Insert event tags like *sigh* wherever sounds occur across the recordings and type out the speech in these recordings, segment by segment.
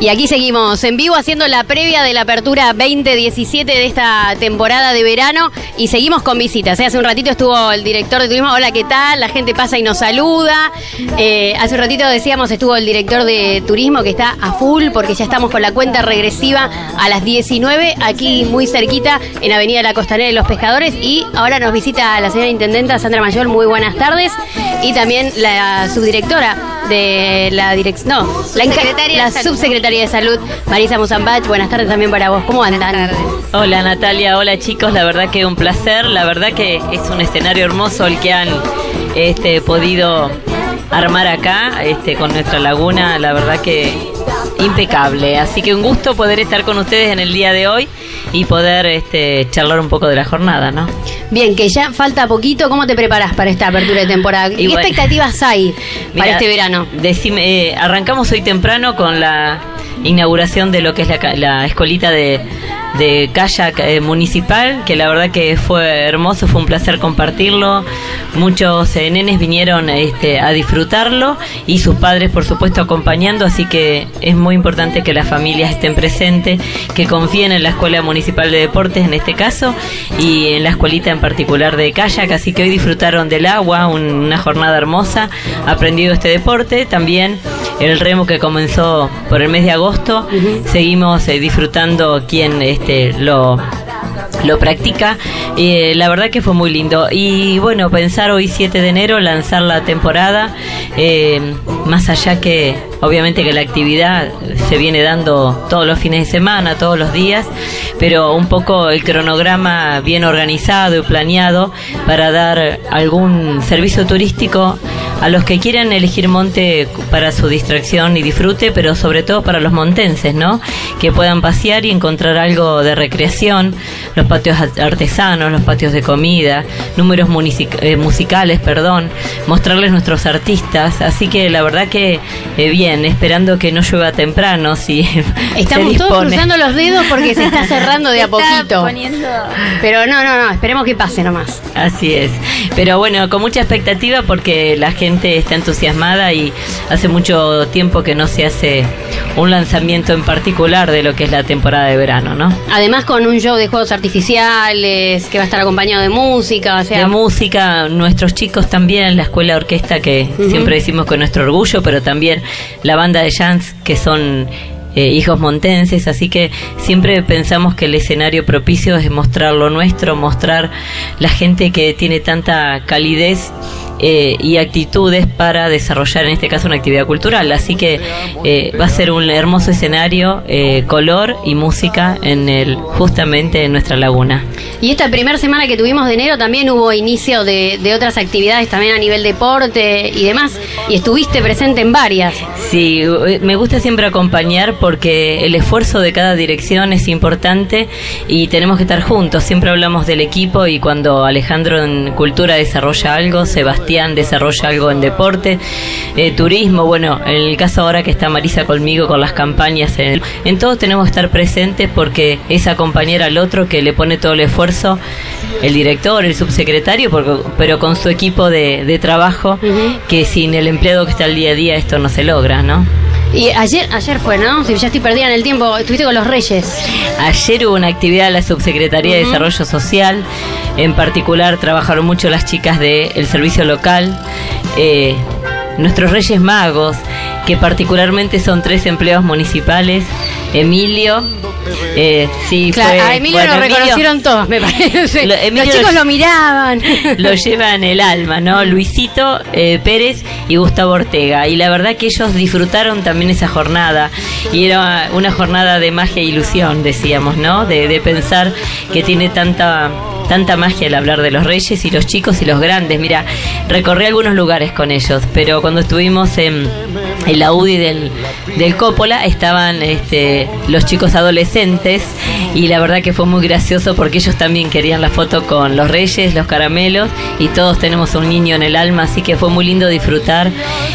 Y aquí seguimos en vivo haciendo la previa de la apertura 2017 de esta temporada de verano y seguimos con visitas. ¿eh? Hace un ratito estuvo el director de turismo, hola, ¿qué tal? La gente pasa y nos saluda. Eh, hace un ratito decíamos estuvo el director de turismo que está a full porque ya estamos con la cuenta regresiva a las 19 aquí muy cerquita en Avenida La Costanera de los Pescadores y ahora nos visita la señora intendenta Sandra Mayor, muy buenas tardes y también la subdirectora de la dirección, no, la, la subsecretaria de salud, Marisa Musambach. Buenas tardes también para vos. ¿Cómo andan? Hola Natalia, hola chicos, la verdad que un placer, la verdad que es un escenario hermoso el que han este, podido armar acá este, con nuestra laguna, la verdad que impecable. Así que un gusto poder estar con ustedes en el día de hoy y poder este, charlar un poco de la jornada, ¿no? Bien, que ya falta poquito, ¿cómo te preparas para esta apertura de temporada? ¿Qué expectativas hay para este verano? Decime, eh, arrancamos hoy temprano con la inauguración de lo que es la, la escolita de de kayak eh, municipal, que la verdad que fue hermoso, fue un placer compartirlo. Muchos eh, nenes vinieron este, a disfrutarlo y sus padres, por supuesto, acompañando, así que es muy importante que las familias estén presentes, que confíen en la Escuela Municipal de Deportes en este caso y en la escuelita en particular de kayak, así que hoy disfrutaron del agua, una jornada hermosa, aprendido este deporte, también el remo que comenzó por el mes de agosto, seguimos eh, disfrutando quien este, lo lo practica. Eh, la verdad que fue muy lindo. Y bueno, pensar hoy 7 de enero, lanzar la temporada, eh, más allá que obviamente que la actividad se viene dando todos los fines de semana, todos los días, pero un poco el cronograma bien organizado y planeado para dar algún servicio turístico a los que quieran elegir monte para su distracción y disfrute, pero sobre todo para los montenses, ¿no? Que puedan pasear y encontrar algo de recreación, los patios artesanos, los patios de comida, números eh, musicales, perdón, mostrarles nuestros artistas, así que la verdad que eh, bien, esperando que no llueva temprano, si *laughs* Estamos todos cruzando los dedos porque se está cerrando de a *laughs* poquito. Pero no, no, no, esperemos que pase nomás. Así es. Pero bueno, con mucha expectativa porque la gente está entusiasmada y hace mucho tiempo que no se hace un lanzamiento en particular de lo que es la temporada de verano, ¿no? Además con un show de juegos artificiales que va a estar acompañado de música, o sea... De música, nuestros chicos también, la escuela de orquesta que siempre decimos con nuestro orgullo, pero también la banda de jazz que son eh, hijos montenses, así que siempre pensamos que el escenario propicio es mostrar lo nuestro, mostrar la gente que tiene tanta calidez eh, y actitudes para desarrollar en este caso una actividad cultural. Así que eh, va a ser un hermoso escenario, eh, color y música en el justamente en nuestra laguna. Y esta primera semana que tuvimos de enero también hubo inicio de, de otras actividades también a nivel deporte y demás. Y estuviste presente en varias. Sí, me gusta siempre acompañar porque el esfuerzo de cada dirección es importante y tenemos que estar juntos. Siempre hablamos del equipo y cuando Alejandro en Cultura desarrolla algo, Sebastián desarrolla algo en deporte, eh, turismo, bueno, en el caso ahora que está Marisa conmigo con las campañas, en, en todos tenemos que estar presentes porque es acompañar al otro que le pone todo el esfuerzo, el director, el subsecretario, pero con su equipo de, trabajo, que sin el empleado que está al día a día esto no se logra, ¿no? Y ayer, ayer fue, ¿no? Si ya estoy perdida en el tiempo, estuviste con los Reyes. Ayer hubo una actividad de la Subsecretaría de Desarrollo Social. En particular trabajaron mucho las chicas del servicio local. Eh, nuestros Reyes Magos, que particularmente son tres empleados municipales, Emilio, eh, sí, a Emilio lo reconocieron todos, me parece. *laughs* Los chicos lo, miraban. *laughs* Lo llevan el alma, ¿no? Luisito eh, Pérez y Gustavo Ortega. Y la verdad que ellos disfrutaron también esa jornada. Y era una jornada de magia e ilusión, decíamos, ¿no? De, de pensar que tiene tanta tanta magia al hablar de los reyes y los chicos y los grandes. Mira, recorrí algunos lugares con ellos, pero cuando estuvimos en, la UDI del, del Coppola estaban este, los chicos adolescentes y la verdad que fue muy gracioso porque ellos también querían la foto con los reyes, los caramelos y todos tenemos un niño en el alma, así que fue muy lindo disfrutar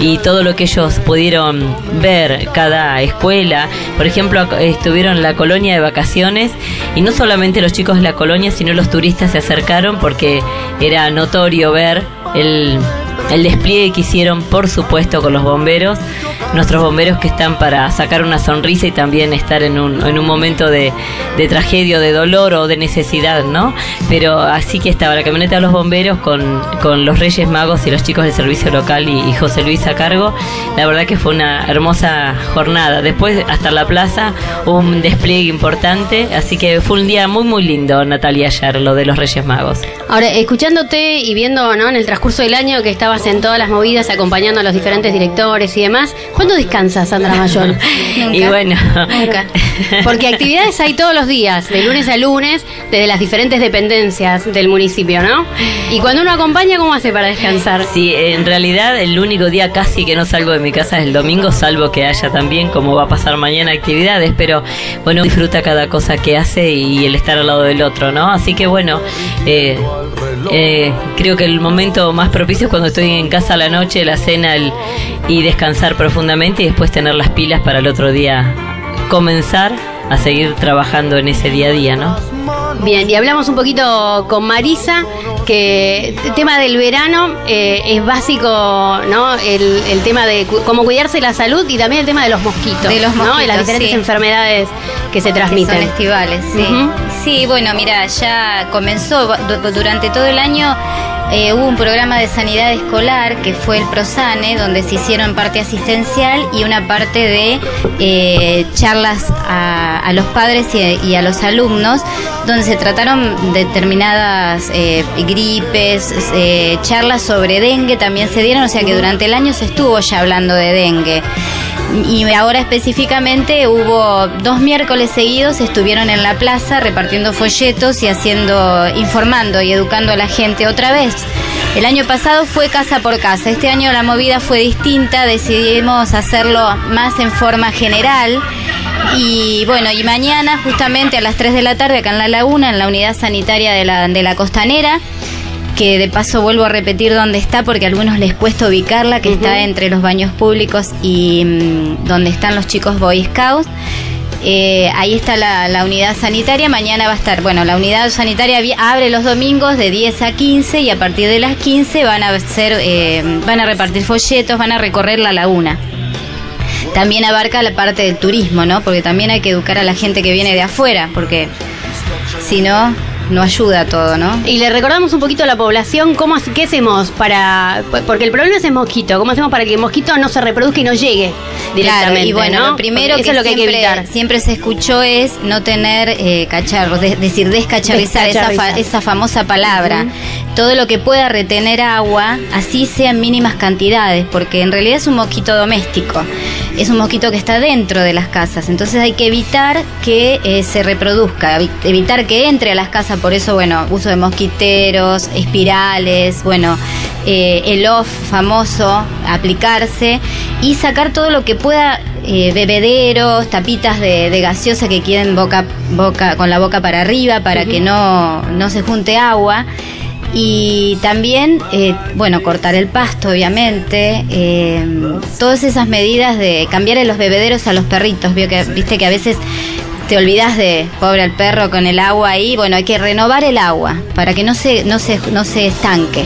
y todo lo que ellos pudieron ver, cada escuela, por ejemplo, estuvieron en la colonia de vacaciones y no solamente los chicos de la colonia, sino los turistas se acercaron porque era notorio ver el el despliegue que hicieron, por supuesto, con los bomberos, nuestros bomberos que están para sacar una sonrisa y también estar en un, en un momento de, de tragedia, de dolor o de necesidad, ¿no? Pero así que estaba la camioneta de los bomberos con, con los Reyes Magos y los chicos del servicio local y, José Luis a cargo. La verdad que fue una hermosa jornada. Después, hasta la plaza, un despliegue importante, así que fue un día muy, muy lindo, Natalia, ayer, lo de los Reyes Magos. Ahora, escuchándote y viendo ¿no? en el transcurso del año que estabas en todas las movidas acompañando a los diferentes directores y demás, ¿cuándo descansas, Sandra Mayor? *laughs* Y bueno, Nunca. Porque actividades hay todos los días, de lunes a lunes, desde las diferentes dependencias del municipio, ¿no? Y cuando uno acompaña, ¿cómo hace para descansar? Sí, en realidad el único día casi que no salgo de mi casa es el domingo, salvo que haya también, como va a pasar mañana, actividades, pero bueno, disfruta cada cosa que hace y el estar al lado del otro, ¿no? Así que bueno, eh, eh, creo que el momento más propicio es cuando estoy en casa a la noche, la cena el- y descansar profundamente y después tener las pilas para el otro día comenzar a seguir trabajando en ese día a día, ¿no? Bien, y hablamos un poquito con Marisa, que el tema del verano eh, es básico, ¿no? El, el tema de cu- cómo cuidarse la salud y también el tema de los mosquitos, De los ¿no? Y las diferentes sí. enfermedades que se que transmiten. son estivales, sí. Sí, bueno, mira, ya comenzó du- durante todo el año. Eh, hubo un programa de sanidad escolar que fue el ProSane, donde se hicieron parte asistencial y una parte de eh, charlas a, los padres y, y a los alumnos, donde se trataron determinadas eh, gripes, eh, charlas sobre dengue también se dieron, o sea que durante el año se estuvo ya hablando de dengue. Y ahora específicamente hubo dos miércoles seguidos, estuvieron en la plaza repartiendo folletos y haciendo, informando y educando a la gente otra vez. El año pasado fue casa por casa, este año la movida fue distinta, decidimos hacerlo más en forma general. Y bueno, y mañana justamente a las 3 de la tarde acá en La Laguna, en la unidad sanitaria de la, de la costanera, que de paso vuelvo a repetir dónde está porque a algunos les cuesta ubicarla, que está entre los baños públicos y mm, donde están los chicos Boy Scouts. Eh, ahí está la, la unidad sanitaria, mañana va a estar, bueno, la unidad sanitaria abre los domingos de 10 a 15 y a partir de las 15 van a hacer, eh, van a repartir folletos, van a recorrer la laguna. También abarca la parte del turismo, ¿no? Porque también hay que educar a la gente que viene de afuera, porque si no, no ayuda todo, ¿no? Y le recordamos un poquito a la población cómo qué hacemos para porque el problema es el mosquito, cómo hacemos para que el mosquito no se reproduzca y no llegue directamente, Claro, y bueno, ¿no? lo primero que, eso es lo que hay que siempre, evitar. siempre se escuchó es no tener eh, cacharros, es decir, descacharrizar, Esa, fa- esa famosa palabra. Todo lo que pueda retener agua, así sean mínimas cantidades, porque en realidad es un mosquito doméstico, es un mosquito que está dentro de las casas, entonces hay que evitar que eh, se reproduzca, evi- evitar que entre a las casas, por eso, bueno, uso de mosquiteros, espirales, bueno, eh, el off famoso, aplicarse y sacar todo lo que pueda, eh, bebederos, tapitas de, de gaseosa que queden boca, boca, con la boca para arriba para que no, no se junte agua. Y también, eh, bueno, cortar el pasto, obviamente. eh, todas esas medidas de cambiar los bebederos a los perritos. Vio que, viste que a veces te olvidas de pobre el perro con el agua ahí. Bueno, hay que renovar el agua para que no se, no se, no se estanque.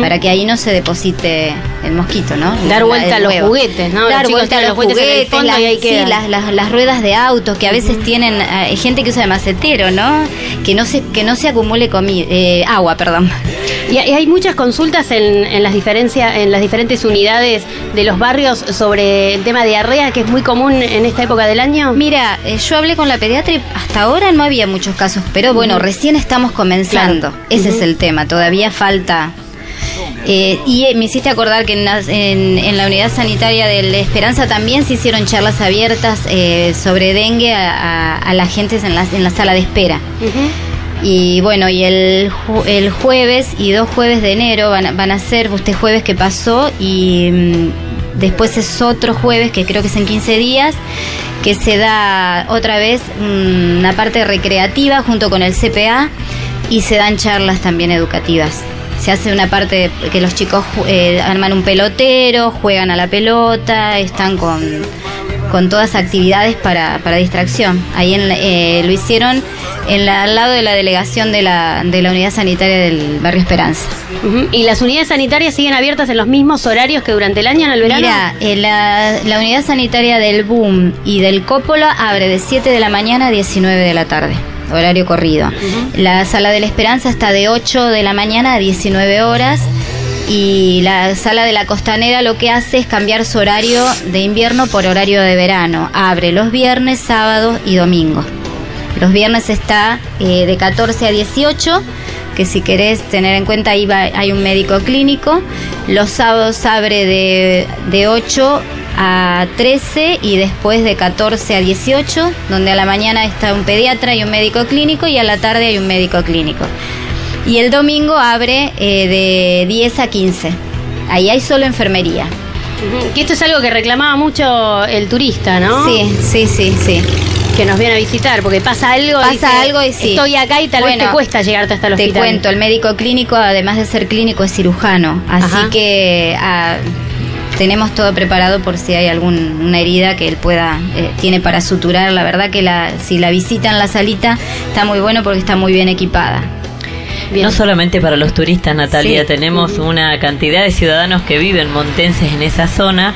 Para que ahí no se deposite el mosquito, ¿no? Dar La- vuelta el a los juguetes, ¿no? Dar vuelta a los juguetes fondo las, y sí, las, las, las ruedas de autos que a veces tienen eh, hay gente que usa de macetero, ¿no? Que no se que no se acumule comi- eh, agua, perdón. Y hay muchas consultas en, en las diferencias, en las diferentes unidades de los barrios sobre el tema de diarrea, que es muy común en esta época del año. Mira, eh, yo hablé con la pediatra y hasta ahora no había muchos casos, pero bueno, recién estamos comenzando. Claro. Ese es el tema, todavía falta. Eh, y eh, me hiciste acordar que en la, en- en la unidad sanitaria de La Esperanza también se hicieron charlas abiertas eh, sobre dengue a, a- a la gente en la, en la sala de espera. Y bueno, y el, el jueves y dos jueves de enero van, a- van a ser, este jueves que pasó y mm, después es otro jueves que creo que es en 15 días, que se da otra vez mm, una parte recreativa junto con el CPA y se dan charlas también educativas. Se hace una parte que los chicos eh, arman un pelotero, juegan a la pelota, están con, con todas actividades para, para distracción. Ahí en, eh, lo hicieron en la, al lado de la delegación de la, de la unidad sanitaria del barrio Esperanza. ¿Y las unidades sanitarias siguen abiertas en los mismos horarios que durante el año en el verano? Mira, eh, la, la unidad sanitaria del Boom y del Coppola abre de 7 de la mañana a 19 de la tarde, horario corrido. La sala de la Esperanza está de 8 de la mañana a 19 horas. Y la sala de la costanera lo que hace es cambiar su horario de invierno por horario de verano. Abre los viernes, sábados y domingos. Los viernes está eh, de 14 a 18, que si querés tener en cuenta ahí va- hay un médico clínico. Los sábados abre de, de 8 a 13 y después de 14 a 18, donde a la mañana está un pediatra y un médico clínico y a la tarde hay un médico clínico. Y el domingo abre eh, de 10 a 15. Ahí hay solo enfermería. Que esto es algo que reclamaba mucho el turista, ¿no? Sí, sí, sí, sí. Que nos viene a visitar, porque pasa algo. Pasa dice, algo y sí. Estoy acá y tal vez te cuesta llegarte hasta el Te hospital. cuento, el médico clínico, además de ser clínico, es cirujano. Así Ajá. que ah, tenemos todo preparado por si hay alguna herida que él pueda, eh, tiene para suturar. La verdad que la, si la visita en la salita está muy bueno porque está muy bien equipada. Bien. No solamente para los turistas, Natalia, Sí. tenemos una cantidad de ciudadanos que viven montenses en esa zona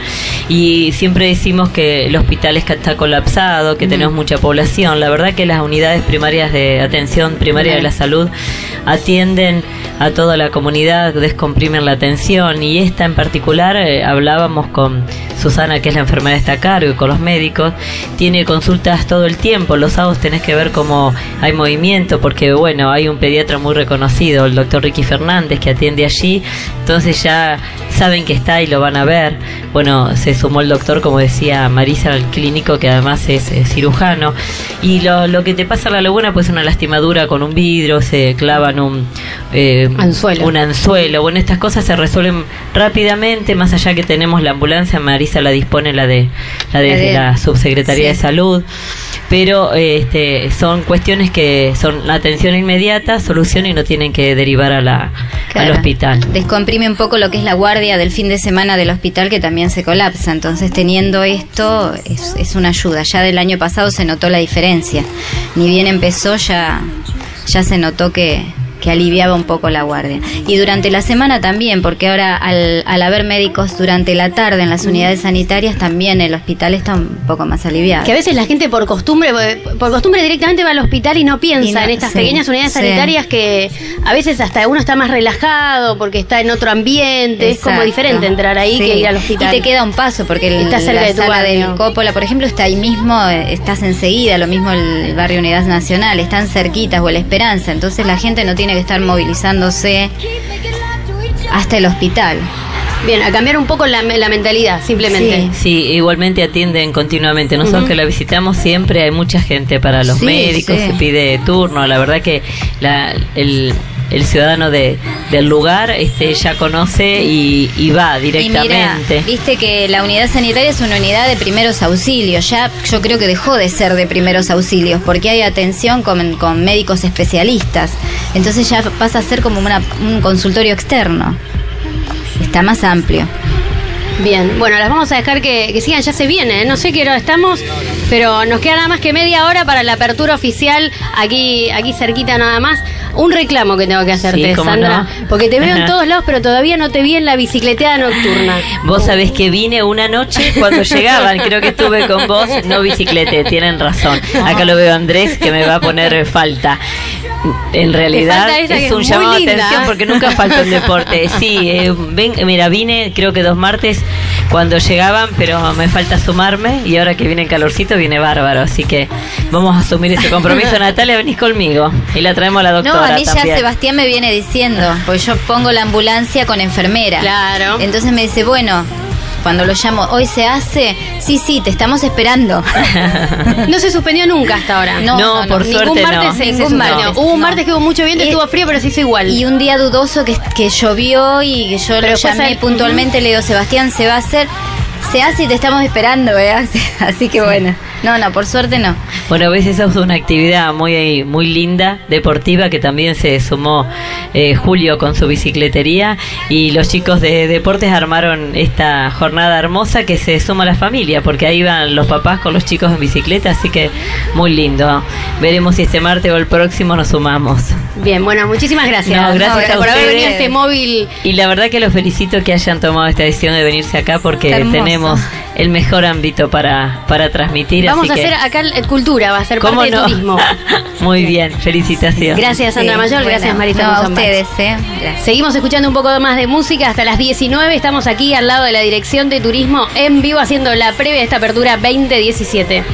y siempre decimos que el hospital es- está colapsado, que tenemos mucha población. La verdad que las unidades primarias de atención primaria de la salud atienden a toda la comunidad, descomprimen la atención y esta en particular, eh, hablábamos con Susana, que es la enfermera está a cargo, y con los médicos, tiene consultas todo el tiempo. Los sábados tenés que ver cómo hay movimiento, porque bueno, hay un pediatra muy reconocido, el doctor Ricky Fernández, que atiende allí, entonces ya saben que está y lo van a ver. Bueno, se sumó el doctor, como decía Marisa, al clínico, que además es, cirujano. Y lo, lo que te pasa a la laguna, pues una lastimadura con un vidrio, se clavan un, eh, Anzuelo. un anzuelo. Bueno, estas cosas se resuelven rápidamente, más allá que tenemos la ambulancia, Marisa la dispone la de la, de, La de- la subsecretaría de salud, pero este, son cuestiones que son la atención inmediata, solución y no tienen que derivar a la, al hospital. Descomprime un poco lo que es la guardia del fin de semana del hospital que también se colapsa. Entonces, teniendo esto, es, es una ayuda. Ya del año pasado se notó la diferencia. Ni bien empezó, ya, ya se notó que, que aliviaba un poco la guardia. Y durante la semana también, porque ahora al, al haber médicos durante la tarde en las unidades sanitarias, también el hospital está un poco más aliviado. Que a veces la gente por costumbre, por costumbre directamente va al hospital y no piensa Y no- en estas sí, pequeñas unidades sí. sanitarias que a veces hasta uno está más relajado porque está en otro ambiente. Es como diferente entrar ahí Sí. que ir al hospital. Y te queda un paso, porque el, Está cerca la de tu sala barrio. del Coppola, por ejemplo, está ahí mismo, eh, estás enseguida, lo mismo el barrio Unidad Nacional, están cerquitas o el Esperanza, entonces la gente no tiene que estar movilizándose hasta el hospital. Bien, a cambiar un poco la, la mentalidad, simplemente. Sí. Sí, igualmente atienden continuamente. Nosotros que la visitamos siempre hay mucha gente para los Sí, médicos, sí. se pide turno. La verdad que la, el, el ciudadano de, del lugar este, ya conoce y, y va Y directamente. viste que la unidad sanitaria es una unidad de primeros auxilios. Ya yo creo que dejó de ser de primeros auxilios porque hay atención con, con médicos especialistas. Entonces ya pasa a ser como una- un consultorio externo. Está más amplio. Bien, bueno, las vamos a dejar que, que sigan, ya se viene, ¿eh? no sé qué hora estamos, pero nos queda nada más que media hora para la apertura oficial, aquí, aquí cerquita nada más. Un reclamo que tengo que hacerte, Sí, Sandra, no. porque te veo en *laughs* todos lados, pero todavía no te vi en la bicicleteada nocturna. Vos sabés que vine una noche cuando llegaban, creo que estuve con vos, no biciclete, tienen razón. Acá lo veo a Andrés que me va a poner falta. En realidad es un es llamado de atención porque nunca falta un deporte. *laughs* Sí, eh, ven, mira, vine creo que dos martes cuando llegaban, pero me falta sumarme y ahora que viene el calorcito viene bárbaro, así que vamos a asumir ese compromiso. *laughs* Natalia, venís conmigo y la traemos a la doctora. No, a mí ya también. Sebastián me viene diciendo, pues yo pongo la ambulancia con enfermera. Claro. Entonces me dice, bueno, cuando lo llamo, hoy se hace, sí, sí, te estamos esperando. *laughs* No se suspendió nunca hasta ahora. No, No, por Ningún suerte martes no. se, Ningún martes, Hubo un no. martes que hubo mucho viento y Eh, estuvo frío, pero se hizo igual. Y un día dudoso que, que llovió y que yo Pero lo llamé al- puntualmente, le digo, Sebastián, se va a hacer, se hace y te estamos esperando, ¿verdad? *laughs* Así que bueno. No, no, por suerte no. Bueno, a veces es una actividad muy, muy linda, deportiva, que también se sumó eh, Julio con su bicicletería y los chicos de deportes armaron esta jornada hermosa que se suma a la familia, porque ahí van los papás con los chicos en bicicleta, así que muy lindo. Veremos si este martes o el próximo nos sumamos. Bien, bueno, muchísimas gracias. No, gracias a por haber venido a este móvil. Y la verdad que los felicito que hayan tomado esta decisión de venirse acá porque tenemos el mejor ámbito para, para transmitir. Vamos así a que, hacer acá eh, cultura, va a ser ¿cómo parte no? de turismo. *laughs* Muy bien, felicitaciones. Gracias, Sandra Sí, Mayor, bueno, gracias, Marisa no, a ustedes, ¿eh? Seguimos escuchando un poco más de música hasta las 19. Estamos aquí al lado de la Dirección de Turismo en vivo haciendo la previa de esta apertura 2017.